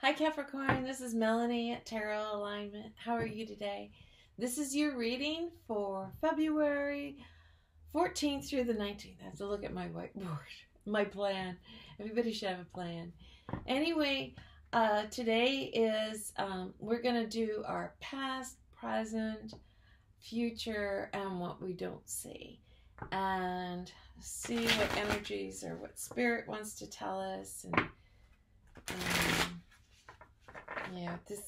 Hi, Capricorn. This is Melanie at Tarot Alignment. How are you today? This is your reading for February 14th through the 19th. I have to look at my whiteboard, my plan. Everybody should have a plan. Anyway, uh, today is, um, we're going to do our past, present, future, and what we don't see. And see what energies or what spirit wants to tell us. And um, yeah, this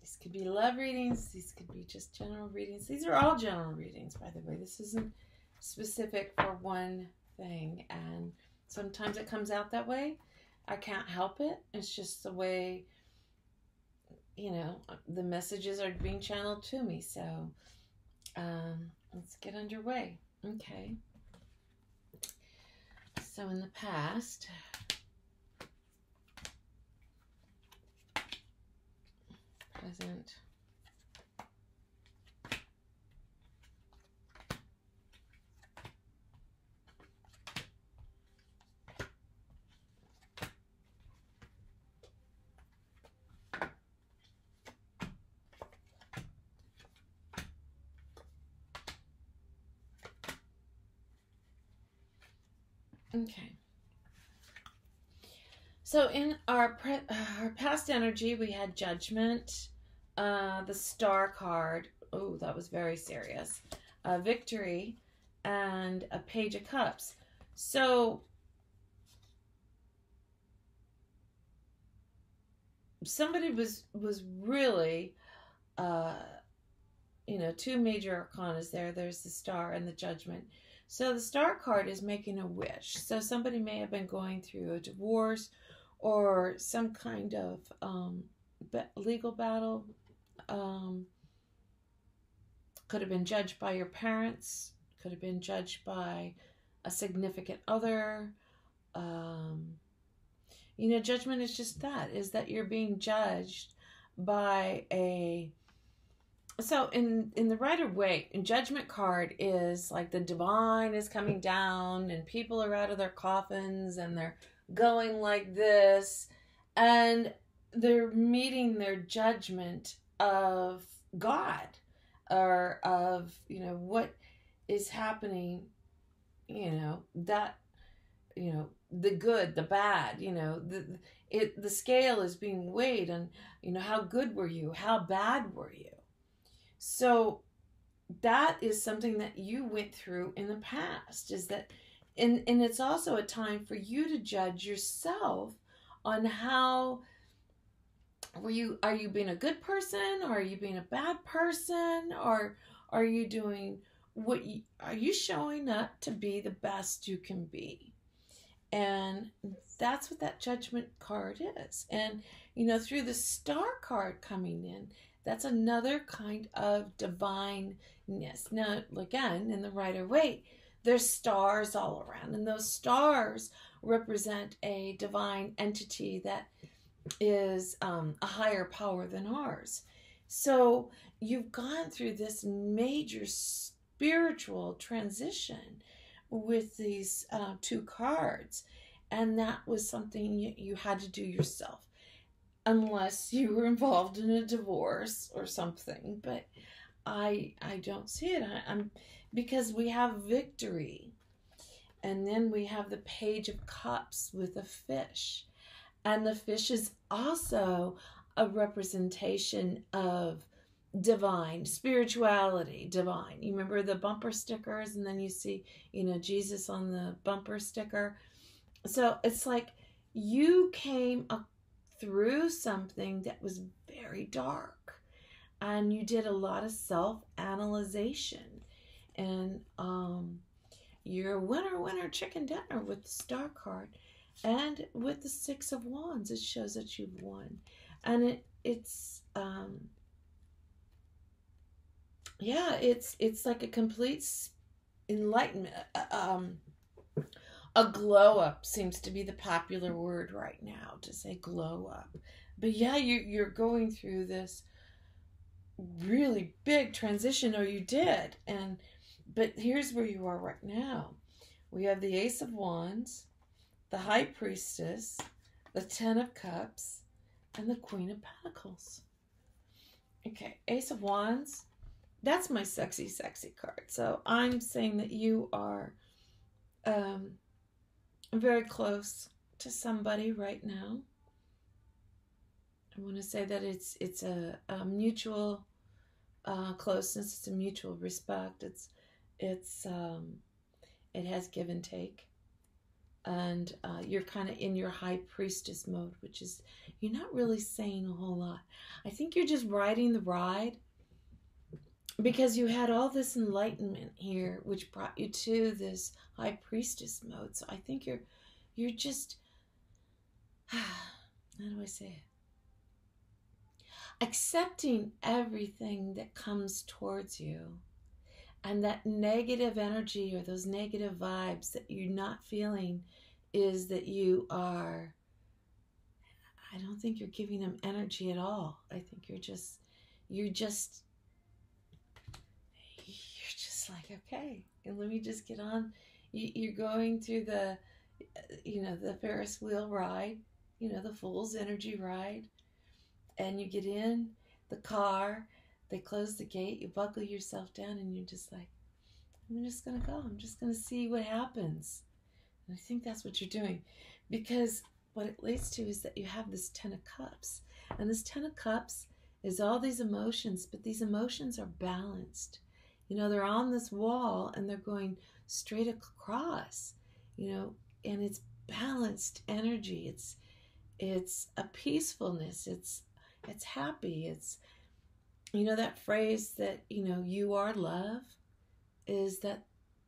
these could be love readings. These could be just general readings. These are all general readings, by the way. This isn't specific for one thing, and sometimes it comes out that way. I can't help it. It's just the way you know the messages are being channeled to me. So um, let's get underway. Okay. So in the past, Okay. So in our pre- uh, our past energy, we had judgment, uh, the star card. Oh, that was very serious. Uh, victory, and a page of cups. So somebody was was really, uh, you know, two major arcanas there. There's the star and the judgment. So the star card is making a wish. So somebody may have been going through a divorce or some kind of um, legal battle. Um, could have been judged by your parents. Could have been judged by a significant other. Um, you know, judgment is just that: is that you're being judged by a so in in the Rider Waite in judgment card is like the divine is coming down and people are out of their coffins and they're going like this and they're meeting their judgment of god or of you know what is happening you know that you know the good the bad you know the it the scale is being weighed and you know how good were you? How bad were you? So that is something that you went through in the past is that and and it's also a time for you to judge yourself on how were you are you being a good person? Or are you being a bad person? Or are you doing what you, are you showing up to be the best you can be? And that's what that judgment card is. And you know through the star card coming in that's another kind of divineness. Now, again, in the Rider Waite, there's stars all around, and those stars represent a divine entity that is um, a higher power than ours. So you've gone through this major spiritual transition with these uh, two cards, and that was something you, had to do yourself unless you were involved in a divorce or something but i i don't see it I, i'm because we have victory and then we have the page of cups with a fish and the fish is also a representation of divine spirituality divine. You remember the bumper stickers and then you see you know jesus on the bumper sticker. So it's like you came through something that was very dark and you did a lot of self analyzation and um, you're winner winner chicken dinner with the star card and with the six of wands it shows that you've won and it it's um yeah it's it's like a complete enlightenment uh, um a glow up seems to be the popular word right now to say glow up. But yeah, you you're going through this really big transition or you did. And but here's where you are right now. We have the Ace of Wands, the High Priestess, the Ten of Cups, and the Queen of Pentacles. Okay, Ace of Wands. That's my sexy, sexy card. So I'm saying that you are um, very close to somebody right now. I want to say that it's it's a, a mutual uh, closeness. It's a mutual respect. It's it's um, it has give and take, and uh, you're kind of in your high priestess mode, which is you're not really saying a whole lot. I think you're just riding the ride because you had all this enlightenment here, which brought you to this high priestess mode. So I think you're you're just how do I say it? accepting everything that comes towards you and that negative energy or those negative vibes that you're not feeling is that you are i don't think you're giving them energy at all. I think you're just you're just you're just like okay and let me just get on. You're going through the you know the ferris wheel ride you know the fool's energy ride. And you get in the car, they close the gate, you buckle yourself down, and you're just like, I'm just going to go. I'm just going to see what happens. And I think that's what you're doing because what it leads to is that you have this Ten of Cups. And this Ten of Cups is all these emotions, but these emotions are balanced. You know, they're on this wall and they're going straight across, you know, and it's balanced energy. It's it's a peacefulness. It's it's happy. It's, you know, that phrase that, you know, you are love is that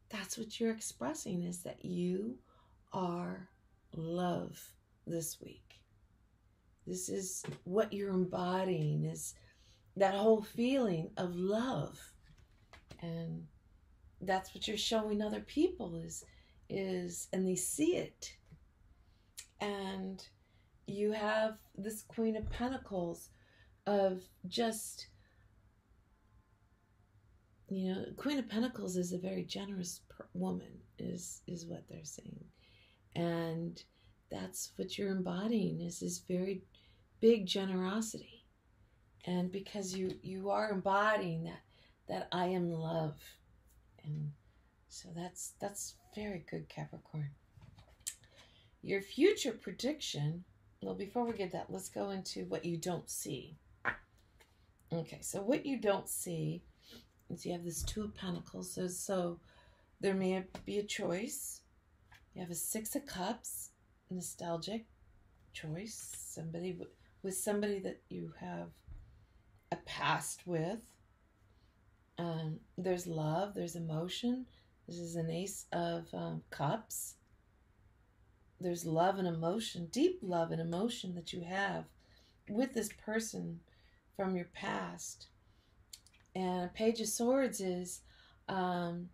that's what you're expressing is that you are love this week. This is what you're embodying is that whole feeling of love. And that's what you're showing other people is is and they see it. And you have this Queen of Pentacles of just, you know, Queen of Pentacles is a very generous woman, is is what they're saying, and that's what you're embodying is this very big generosity, and because you you are embodying that that I am love, and so that's that's very good Capricorn. Your future prediction well, before we get that, let's go into what you don't see. Okay, so what you don't see is you have this Two of Pentacles. So, so there may be a choice. You have a Six of Cups, nostalgic choice. Somebody with somebody that you have a past with. Um, there's love. There's emotion. This is an Ace of um, Cups there's love and emotion, deep love and emotion that you have with this person from your past. And a Page of Swords is um,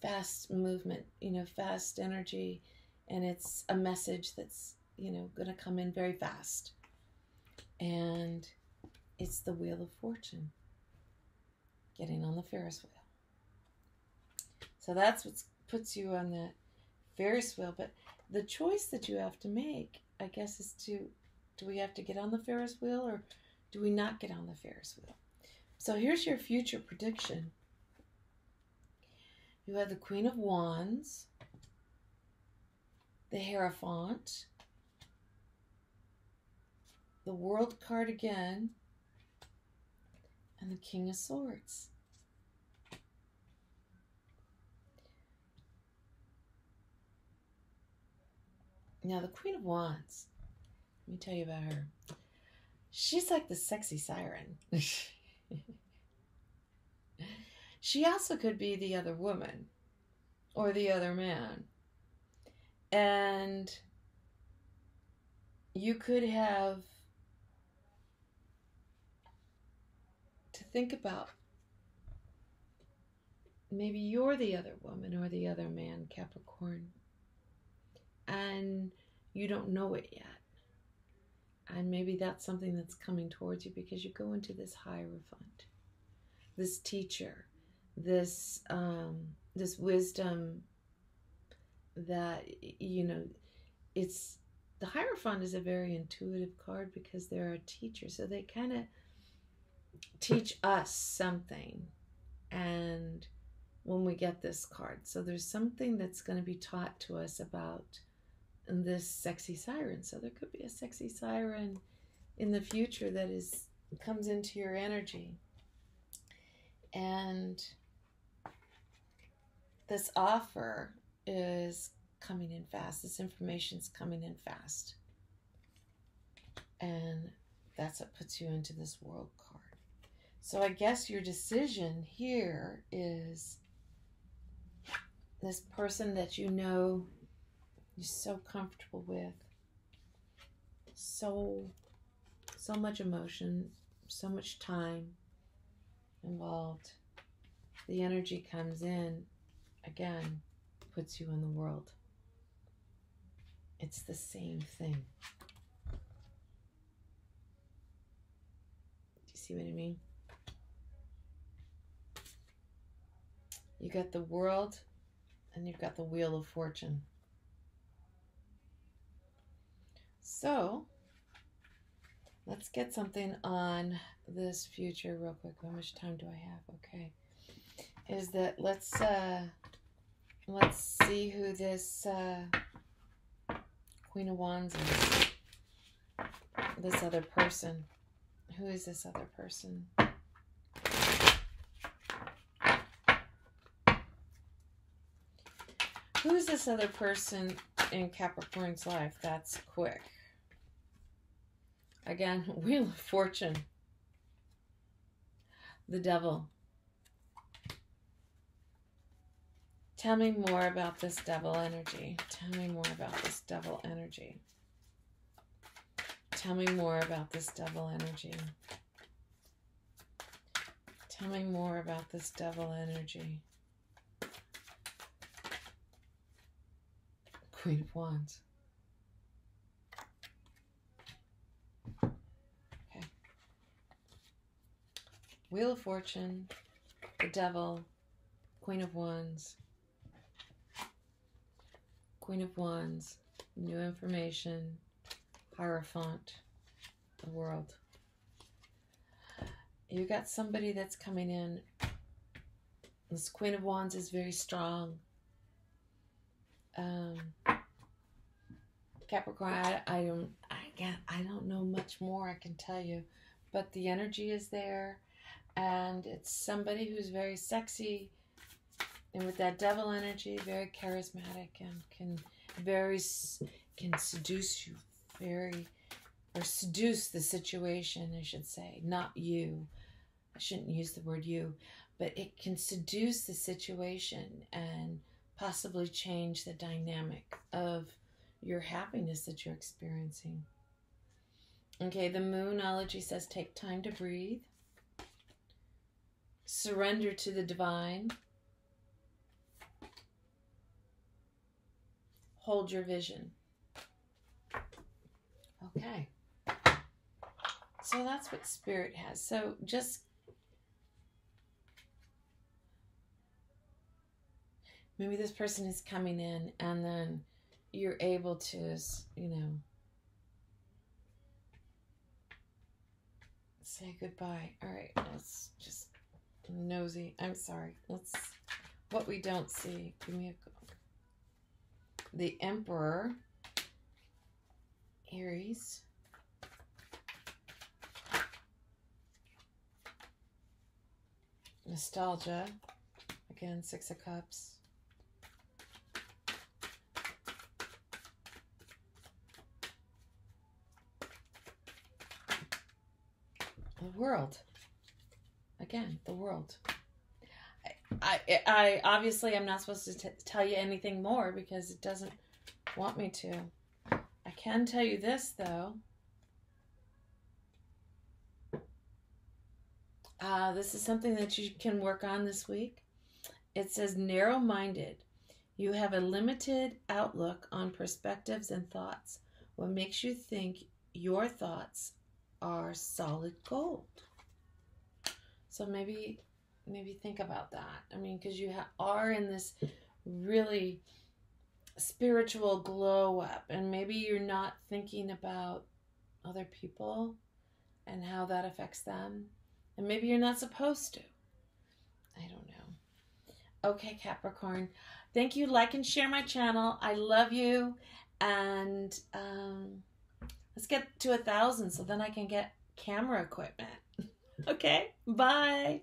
fast movement, you know, fast energy, and it's a message that's, you know, going to come in very fast. And it's the Wheel of Fortune, getting on the Ferris wheel. So that's what puts you on that Ferris wheel. But the choice that you have to make, I guess, is to do we have to get on the Ferris wheel or do we not get on the Ferris wheel? So here's your future prediction. You have the Queen of Wands, the Hierophant, the World card again, and the King of Swords. Now, the Queen of Wands, let me tell you about her. She's like the sexy siren. she also could be the other woman or the other man. And you could have to think about maybe you're the other woman or the other man, Capricorn and you don't know it yet. And maybe that's something that's coming towards you because you go into this Hierophant, this teacher, this um, this wisdom that you know, it's the Hierophant is a very intuitive card because they're a teacher. So they kind of teach us something. And when we get this card, so there's something that's going to be taught to us about this sexy siren. So there could be a sexy siren in the future that is comes into your energy. And this offer is coming in fast. This information is coming in fast. And that's what puts you into this world card. So I guess your decision here is this person that you know you're so comfortable with. So so much emotion, so much time involved. The energy comes in again, puts you in the world. It's the same thing. Do you see what I mean? You got the world and you've got the wheel of fortune. So, let's get something on this future real quick. How much time do I have? Okay. Is that let's uh let's see who this uh Queen of Wands is. This other person. Who is this other person? Who is this other person in Capricorn's life? That's quick. Again, Wheel of Fortune. The Devil. Tell me more about this devil energy. Tell me more about this devil energy. Tell me more about this devil energy. Tell me more about this devil energy. Queen of Wands. Wheel of Fortune, the Devil, Queen of Wands, Queen of Wands, new information, Hierophant, the world. You got somebody that's coming in. This Queen of Wands is very strong. Um, Capricorn, I, I don't, I can't, I don't know much more. I can tell you, but the energy is there, and it's somebody who's very sexy and with that devil energy, very charismatic and can very can seduce you very or seduce the situation, I should say, not you. I shouldn't use the word you, but it can seduce the situation and possibly change the dynamic of your happiness that you're experiencing. Okay, the moonology says take time to breathe, surrender to the divine, hold your vision. Okay. So that's what spirit has. So just maybe this person is coming in and then you're able to, you know, say goodbye. All right, let's just nosy. I'm sorry. Let's what we don't see. Give me a the Emperor, Aries, Nostalgia, again, Six of Cups. The world. Again, the world. I, I obviously I'm not supposed to t- tell you anything more because it doesn't want me to. I can tell you this though. Uh, this is something that you can work on this week. It says narrow minded. You have a limited outlook on perspectives and thoughts. What makes you think your thoughts are solid gold? So maybe maybe think about that. I mean, because you ha- are in this really spiritual glow up and maybe you're not thinking about other people and how that affects them and maybe you're not supposed to. I don't know. Okay capricorn. Thank you. Like and share my channel. I love you. And um, let's get to a thousand so then i can get camera equipment okay bye